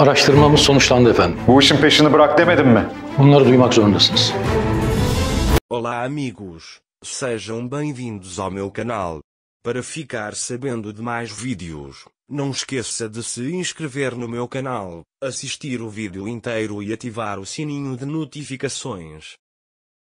Araştırmamız sonuçlandı efendim. Bu işin peşini bırak demedim mi? Bunları duymak zorundasınız. Olá, amigos. Sejam bem-vindos ao meu canal. Para ficar sabendo de mais vídeos, não esqueça de se inscrever no meu canal, assistir o vídeo inteiro e ativar o sininho de notificações.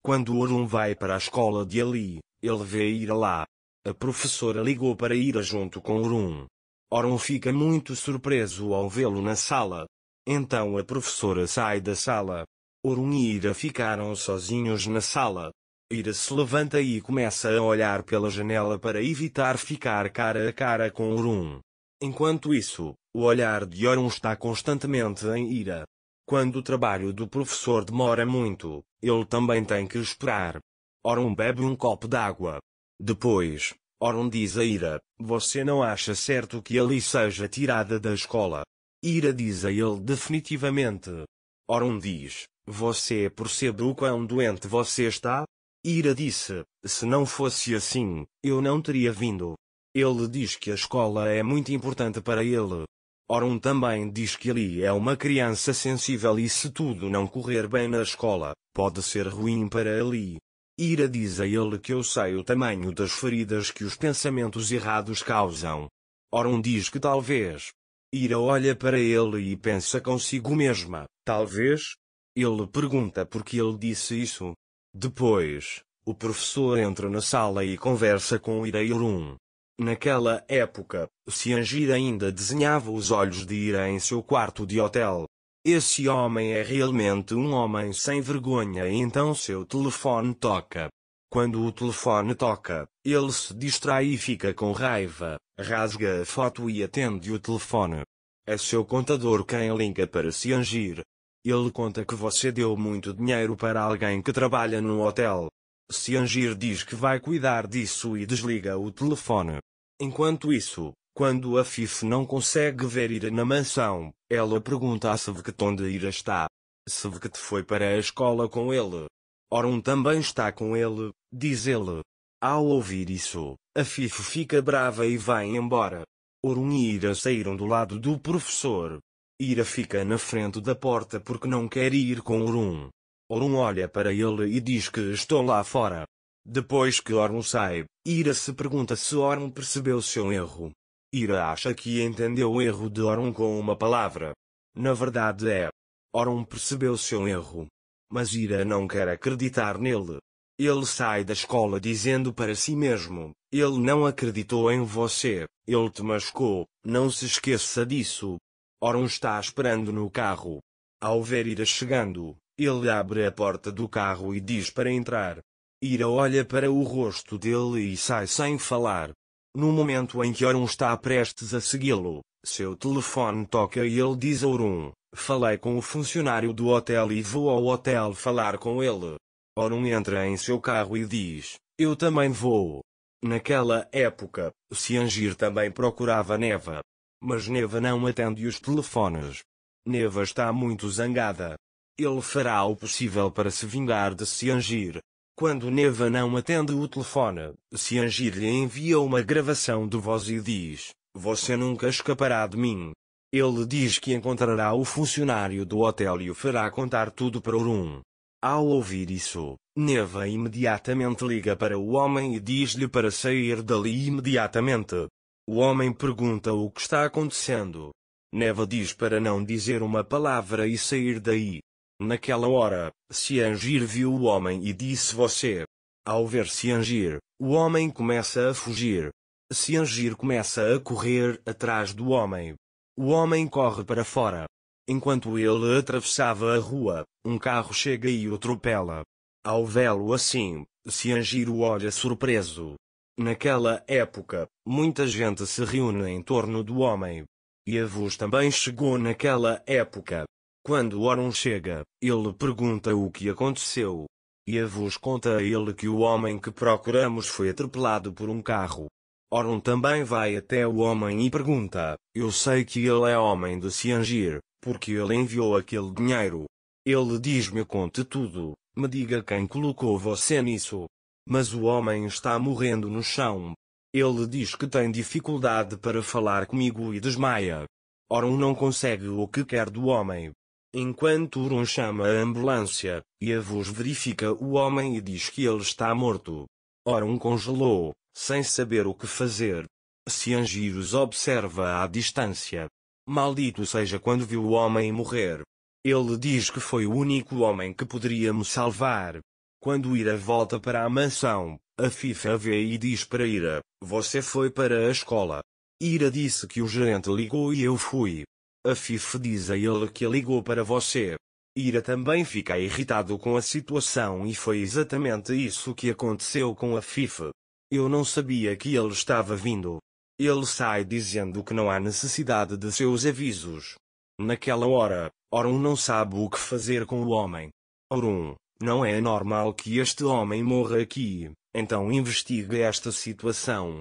Quando Orun vai para a escola de Ali, ele vê Ira lá. A professora ligou para Ira junto com Orun. Orun fica muito surpreso ao vê-lo na sala. Então a professora sai da sala. Orun e Ira ficaram sozinhos na sala. Ira se levanta e começa a olhar pela janela para evitar ficar cara a cara com Orun. Enquanto isso, o olhar de Orun está constantemente em ira. Quando o trabalho do professor demora muito, ele também tem que esperar. Orun bebe um copo d'água. Depois, Orun diz a Ira, você não acha certo que Ali seja tirada da escola? Ira diz a ele definitivamente. Orun diz, você percebe o quão doente você está? Ira disse, se não fosse assim, eu não teria vindo. Ele diz que a escola é muito importante para ele. Orun também diz que Ali é uma criança sensível e se tudo não correr bem na escola, pode ser ruim para Ali. Ira diz a ele que eu sei o tamanho das feridas que os pensamentos errados causam. Orun diz que talvez. Ira olha para ele e pensa consigo mesma, talvez? Ele pergunta por que ele disse isso. Depois, o professor entra na sala e conversa com Ira e Orun. Naquela época, Ciangir ainda desenhava os olhos de Ira em seu quarto de hotel. Esse homem é realmente um homem sem vergonha e então seu telefone toca. Quando o telefone toca, ele se distrai e fica com raiva, rasga a foto e atende o telefone. É seu contador quem liga para Ciangir. Ele conta que você deu muito dinheiro para alguém que trabalha no hotel. Ciangir diz que vai cuidar disso e desliga o telefone. Enquanto isso, quando a Fif não consegue ver Ira na mansão, ela pergunta a Sevket onde Ira está. Sevket foi para a escola com ele. Orun também está com ele, diz ele. Ao ouvir isso, a Fif fica brava e vai embora. Orun e Ira saíram do lado do professor. Ira fica na frente da porta porque não quer ir com Orun. Orun olha para ele e diz que estou lá fora. Depois que Orun sai, Ira se pergunta se Orun percebeu seu erro. Ira acha que entendeu o erro de Orun com uma palavra. Na verdade é. Orun percebeu seu erro. Mas Ira não quer acreditar nele. Ele sai da escola dizendo para si mesmo: Ele não acreditou em você, ele te machucou, não se esqueça disso. Orun está esperando no carro. Ao ver Ira chegando, ele abre a porta do carro e diz para entrar. Ira olha para o rosto dele e sai sem falar. No momento em que Orun está prestes a segui-lo, seu telefone toca e ele diz a Orun: Falei com o funcionário do hotel e vou ao hotel falar com ele. Orun entra em seu carro e diz: Eu também vou. Naquela época, Ciangir também procurava Neva. Mas Neva não atende os telefones. Neva está muito zangada. Ele fará o possível para se vingar de Ciangir. Quando Neva não atende o telefone, Ciangir lhe envia uma gravação de voz e diz: Você nunca escapará de mim. Ele diz que encontrará o funcionário do hotel e o fará contar tudo para Orun. Ao ouvir isso, Neva imediatamente liga para o homem e diz-lhe para sair dali imediatamente. O homem pergunta o que está acontecendo. Neva diz para não dizer uma palavra e sair daí. Naquela hora, Ciangir viu o homem e disse você. Ao ver Ciangir, o homem começa a fugir. Ciangir começa a correr atrás do homem. O homem corre para fora. Enquanto ele atravessava a rua, um carro chega e o atropela. Ao vê-lo assim, Ciangir o olha surpreso. Naquela época, muita gente se reúne em torno do homem. Yavuz também chegou naquela época. Quando Orun chega, ele pergunta o que aconteceu. Yavuz conta a ele que o homem que procuramos foi atropelado por um carro. Orun também vai até o homem e pergunta: Eu sei que ele é homem de Ciangir, porque ele enviou aquele dinheiro. Ele diz-me conte tudo, me diga quem colocou você nisso. Mas o homem está morrendo no chão. Ele diz que tem dificuldade para falar comigo e desmaia. Orun não consegue o que quer do homem. Enquanto Urun chama a ambulância, Yavuz verifica o homem e diz que ele está morto. Orun congelou, sem saber o que fazer. Ciangiros observa à distância. Maldito seja quando viu o homem morrer. Ele diz que foi o único homem que poderia me salvar. Quando Ira volta para a mansão, a FIFA vê e diz para Ira: Você foi para a escola. Ira disse que o gerente ligou e eu fui. A FIFA diz a ele que ligou para você. Ira também fica irritado com a situação e foi exatamente isso que aconteceu com a FIFA. Eu não sabia que ele estava vindo. Ele sai dizendo que não há necessidade de seus avisos. Naquela hora, Orun não sabe o que fazer com o homem. Orun, não é normal que este homem morra aqui, então investigue esta situação.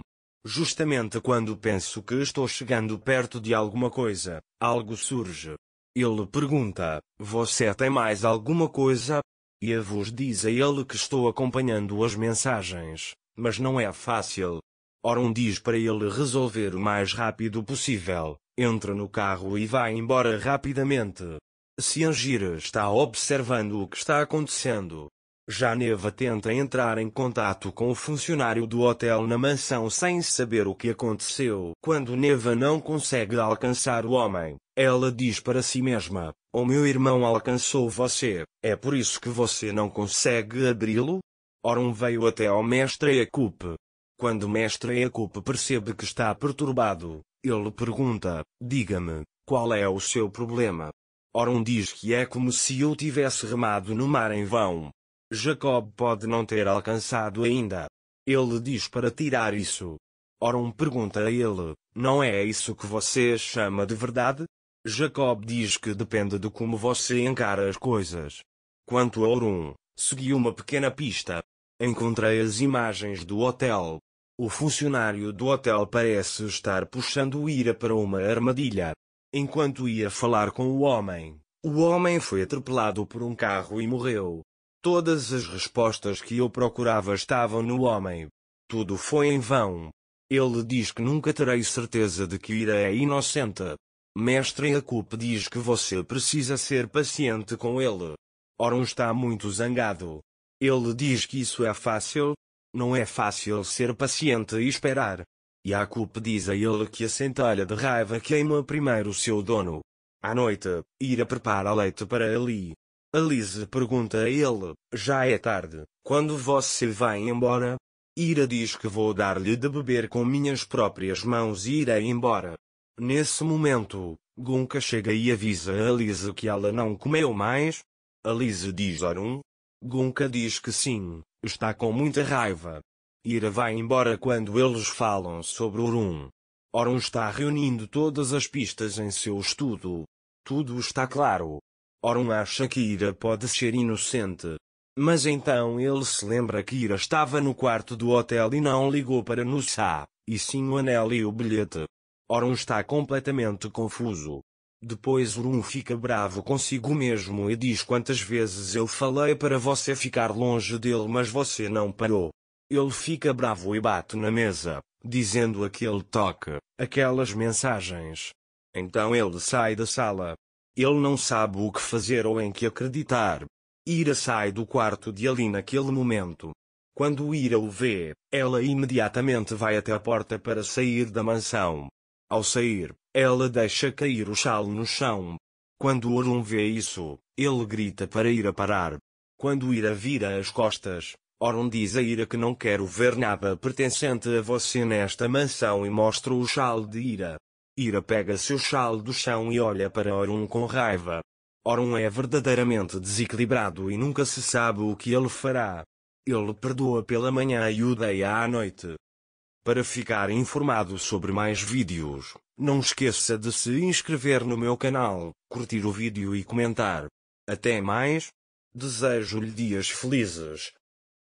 Justamente quando penso que estou chegando perto de alguma coisa, algo surge. Ele pergunta: Você tem mais alguma coisa? E a voz diz a ele que estou acompanhando as mensagens, mas não é fácil. Orun diz para ele resolver o mais rápido possível, entra no carro e vai embora rapidamente. Ciangira está observando o que está acontecendo. Janeva tenta entrar em contato com o funcionário do hotel na mansão sem saber o que aconteceu. Quando Neva não consegue alcançar o homem, ela diz para si mesma: O meu irmão alcançou você, é por isso que você não consegue abri-lo? Orun veio até ao mestre Yacup. Quando o mestre Yacup percebe que está perturbado, ele pergunta: Diga-me, qual é o seu problema? Orun diz que é como se eu tivesse remado no mar em vão. Jacob pode não ter alcançado ainda. Ele diz para tirar isso. Orun pergunta a ele: Não é isso que você chama de verdade? Jacob diz que depende de como você encara as coisas. Quanto a Orun, segui uma pequena pista. Encontrei as imagens do hotel. O funcionário do hotel parece estar puxando Ira para uma armadilha. Enquanto ia falar com o homem, o homem foi atropelado por um carro e morreu. Todas as respostas que eu procurava estavam no homem. Tudo foi em vão. Ele diz que nunca terei certeza de que Ira é inocente. Mestre Yacup diz que você precisa ser paciente com ele. Orun está muito zangado. Ele diz que isso é fácil, não é fácil ser paciente e esperar. Yacup diz a ele que a centelha de raiva queima primeiro seu dono. À noite, Ira prepara leite para Ali. Alice pergunta a ele, já é tarde, quando você vai embora? Ira diz que vou dar-lhe de beber com minhas próprias mãos e irei embora. Nesse momento, Gunka chega e avisa a Alice que ela não comeu mais. Alice diz Orun. Gunka diz que sim, está com muita raiva. Ira vai embora quando eles falam sobre Orun. Orun está reunindo todas as pistas em seu estudo. Tudo está claro. Orun acha que Ira pode ser inocente. Mas então ele se lembra que Ira estava no quarto do hotel e não ligou para Nusa, e sim o anel e o bilhete. Orun está completamente confuso. Depois Orun fica bravo consigo mesmo e diz quantas vezes eu falei para você ficar longe dele mas você não parou. Ele fica bravo e bate na mesa, dizendo aquele toque, aquelas mensagens. Então ele sai da sala. Ele não sabe o que fazer ou em que acreditar. Ira sai do quarto de Ali naquele momento. Quando Ira o vê, ela imediatamente vai até a porta para sair da mansão. Ao sair, ela deixa cair o chale no chão. Quando Orun vê isso, ele grita para Ira parar. Quando Ira vira as costas, Orun diz a Ira que não quero ver nada pertencente a você nesta mansão e mostra o chale de Ira. Ira pega seu chale do chão e olha para Orun com raiva. Orun é verdadeiramente desequilibrado e nunca se sabe o que ele fará. Ele perdoa pela manhã e odeia à noite. Para ficar informado sobre mais vídeos, não esqueça de se inscrever no meu canal, curtir o vídeo e comentar. Até mais. Desejo-lhe dias felizes.